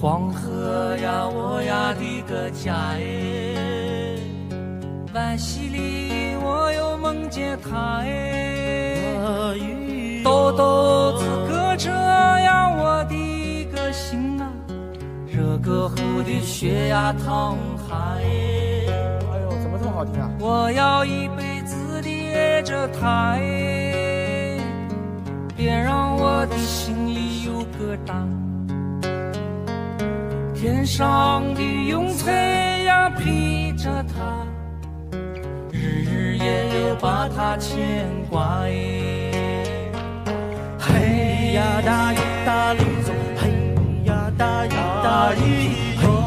黄河呀，我呀的个家哎，浣溪里我又梦见他哎，豆豆子搁着呀我的个心啊，热个乎的血呀淌海哎呦，怎么这么好听啊？我要一辈子的爱着他哎，别让我的心里有疙瘩。天上的云彩呀陪着它，日日夜夜把它牵挂哎。嘿呀大雨大雨中，嘿呀大雨大雨。